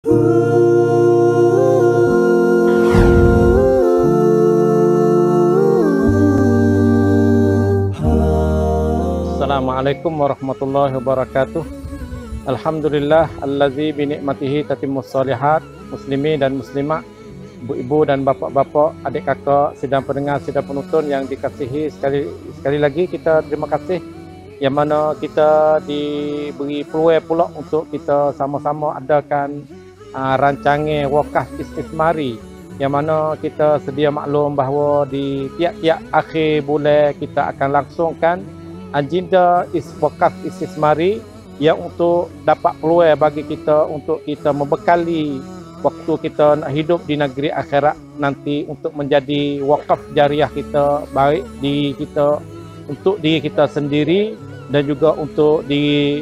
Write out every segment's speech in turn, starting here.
Assalamualaikum warahmatullahi wabarakatuh. Alhamdulillah allazi bi ni'matihi tatimmus solihat muslimin dan muslimat ibu-ibu dan bapa-bapa, adik kakak, sidang pendengar, sidang penonton yang dikasihi sekali sekali lagi kita terima kasih yang mana kita diberi peluang pula untuk kita sama-sama adakan uh, rancangan wakaf istismari yang mana kita sedia maklum bahawa di tiap-tiap akhir bulan kita akan langsungkan agenda is wakaf istismari yang untuk dapat peluang bagi kita untuk kita membekali waktu kita nak hidup di negeri akhirat nanti untuk menjadi wakaf jariah kita baik di kita untuk diri kita sendiri dan juga untuk di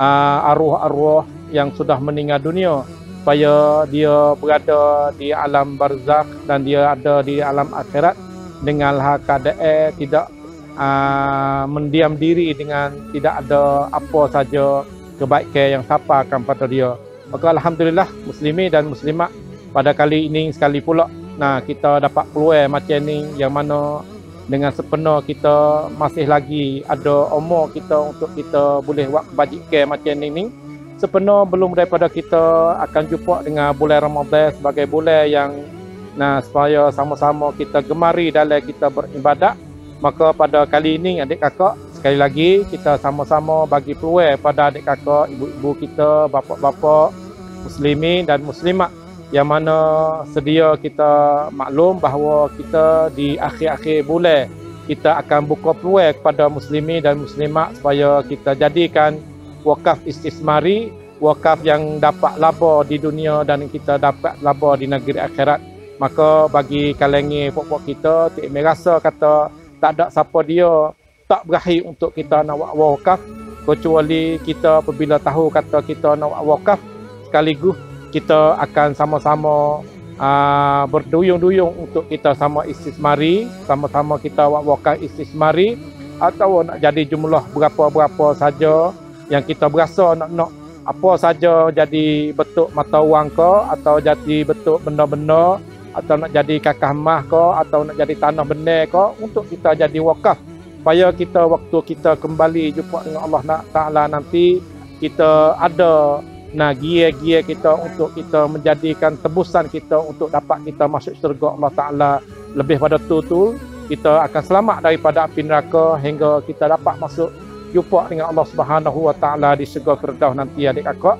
uh, arwah-arwah yang sudah meninggal dunia supaya dia berada di alam barzakh dan dia ada di alam akhirat dengan hal keadaan tidak uh, mendiam diri dengan tidak ada apa saja kebaikan yang sapa akan pada dia. Maka alhamdulillah muslimi dan muslimat pada kali ini sekali pula nah kita dapat peluang macam ni yang mana dengan sepenuh kita masih lagi ada umur kita untuk kita boleh buat kebajikan macam ni ni sepenuh belum daripada kita akan jumpa dengan bulan Ramadan sebagai bulan yang nah supaya sama-sama kita gemari dalam kita beribadat. Maka pada kali ini adik kakak sekali lagi kita sama-sama bagi peluang pada adik kakak ibu-ibu kita bapa-bapa muslimin dan muslimat. Yang mana sedia kita maklum bahawa kita di akhir-akhir bulan kita akan buka peluang kepada muslimi dan muslimat supaya kita jadikan wakaf istismari wakaf yang dapat laba di dunia dan kita dapat laba di negeri akhirat. Maka bagi kalangan pokok kita tak merasa kata tak ada siapa dia tak berakhir untuk kita nak wakaf. Kecuali kita apabila tahu kata kita nak wakaf sekaligus kita akan sama-sama uh, berduyung-duyung untuk kita sama istismari, sama-sama kita wakaf istismari atau nak jadi jumlah berapa-berapa saja yang kita berasa nak nak apa saja jadi bentuk mata wang ke atau jadi bentuk benda-benda atau nak jadi kakah mah ke atau nak jadi tanah benar ke untuk kita jadi wakaf. Supaya kita waktu kita kembali jumpa dengan Allah Taala nanti kita ada Nah, gia-gia kita untuk kita menjadikan tebusan kita untuk dapat kita masuk syurga Allah Ta'ala lebih pada tu kita akan selamat daripada api neraka hingga kita dapat masuk jumpa dengan Allah Subhanahu Wa Ta'ala di syurga Firdaus nanti adik kakak.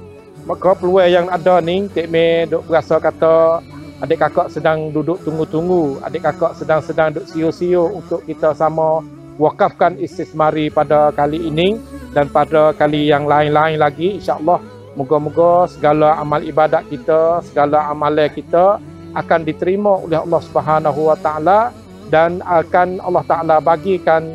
Maka peluang yang ada ni, Cik Mei duk berasa kata adik kakak sedang duduk tunggu-tunggu, adik kakak sedang-sedang duduk siu-siu untuk kita sama wakafkan istismari pada kali ini dan pada kali yang lain-lain lagi insya-Allah Moga-moga segala amal ibadat kita, segala amalan kita akan diterima oleh Allah Subhanahu Wa Taala dan akan Allah Taala bagikan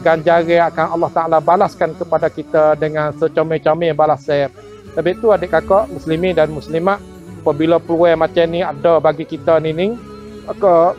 ganjaran akan Allah Taala balaskan kepada kita dengan secomel-comel balasan. Tapi itu adik kakak muslimin dan muslimat apabila peluang macam ni ada bagi kita ni ni maka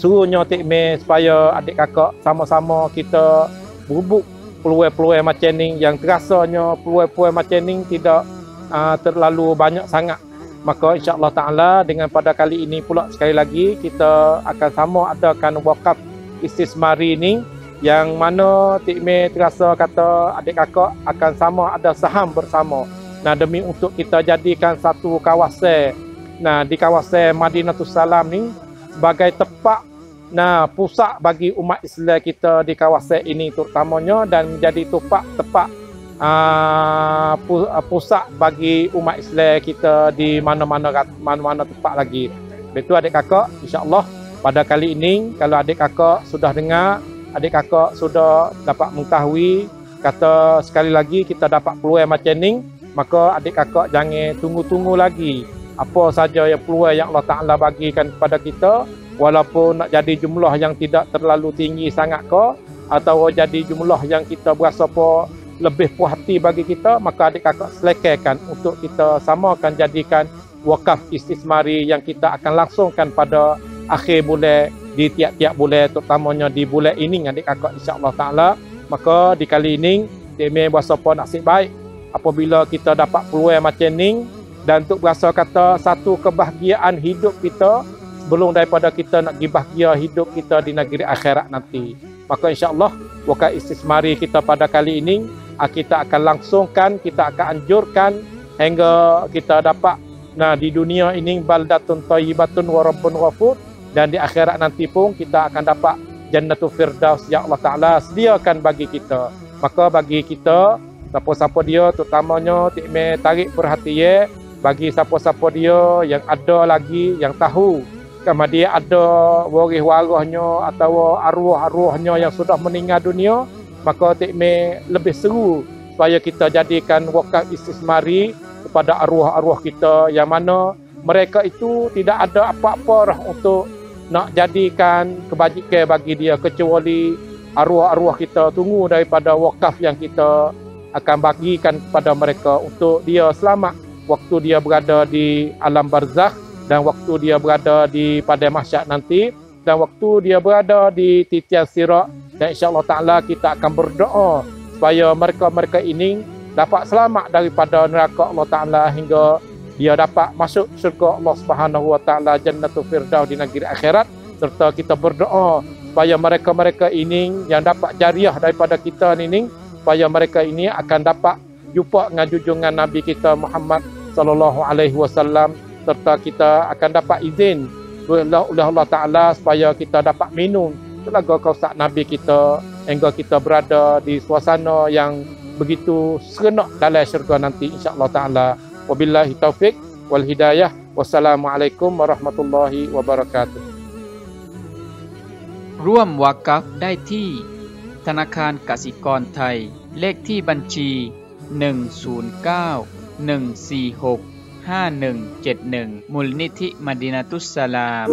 suruhnya tik supaya adik kakak sama-sama kita berubuk peluang-peluang macam ni yang terasanya peluang-peluang macam ni tidak uh, terlalu banyak sangat maka insya-Allah taala dengan pada kali ini pula sekali lagi kita akan sama adakan wakaf istismari ini yang mana tikme terasa kata adik kakak akan sama ada saham bersama nah demi untuk kita jadikan satu kawasan nah di kawasan Madinatul Salam ni sebagai tempat Nah, pusat bagi umat Islam kita di kawasan ini terutamanya dan menjadi tupak tepat uh, pusat bagi umat Islam kita di mana-mana mana-mana tempat lagi. Betul adik kakak, insya-Allah pada kali ini kalau adik kakak sudah dengar, adik kakak sudah dapat mengetahui kata sekali lagi kita dapat peluang macam ni, maka adik kakak jangan tunggu-tunggu lagi apa saja yang peluang yang Allah Taala bagikan kepada kita. Walaupun nak jadi jumlah yang tidak terlalu tinggi sangat ke atau jadi jumlah yang kita berasa apa lebih puas hati bagi kita maka adik kakak selekekan untuk kita sama akan jadikan wakaf istismari yang kita akan langsungkan pada akhir bulan di tiap-tiap bulan terutamanya di bulan ini adik kakak insya-Allah taala maka di kali ini demi berasa apa nasib baik apabila kita dapat peluang macam ni dan untuk berasa kata satu kebahagiaan hidup kita sebelum daripada kita nak bahagia hidup kita di negeri akhirat nanti. Maka insya-Allah waktu istismari kita pada kali ini kita akan langsungkan, kita akan anjurkan hingga kita dapat nah di dunia ini baldatun thayyibatun wa rabbun ghafur dan di akhirat nanti pun kita akan dapat jannatul firdaus yang Allah Taala sediakan bagi kita. Maka bagi kita siapa-siapa dia terutamanya tikme tarik perhatian bagi siapa-siapa dia yang ada lagi yang tahu kama dia ada waris warahnya atau arwah-arwahnya yang sudah meninggal dunia maka tikme lebih seru supaya kita jadikan wakaf istismari kepada arwah-arwah kita yang mana mereka itu tidak ada apa-apa untuk nak jadikan kebajikan bagi dia kecuali arwah-arwah kita tunggu daripada wakaf yang kita akan bagikan kepada mereka untuk dia selamat waktu dia berada di alam barzakh dan waktu dia berada di pada mahsyar nanti dan waktu dia berada di titian sirat dan insyaallah taala kita akan berdoa supaya mereka-mereka ini dapat selamat daripada neraka Allah taala hingga dia dapat masuk syurga Allah Subhanahu wa taala jannatul firdaus di negeri akhirat. Serta kita berdoa supaya mereka-mereka ini yang dapat jariah daripada kita ini supaya mereka ini akan dapat jumpa dengan junjungan Nabi kita Muhammad sallallahu alaihi wasallam. Serta kita akan dapat izin oleh Allah Taala supaya kita dapat minum telaga kausar Nabi kita hingga kita berada di suasana yang begitu seronok dalam syurga nanti insya-Allah taala wabillahi taufik wal hidayah wassalamualaikum warahmatullahi wabarakatuh ร่วมวากัฟได้ที่ ธนาคารกสิกรไทย เลขที่บัญชี 109 146 5171 มูลนิธิมดินาตุสสลาม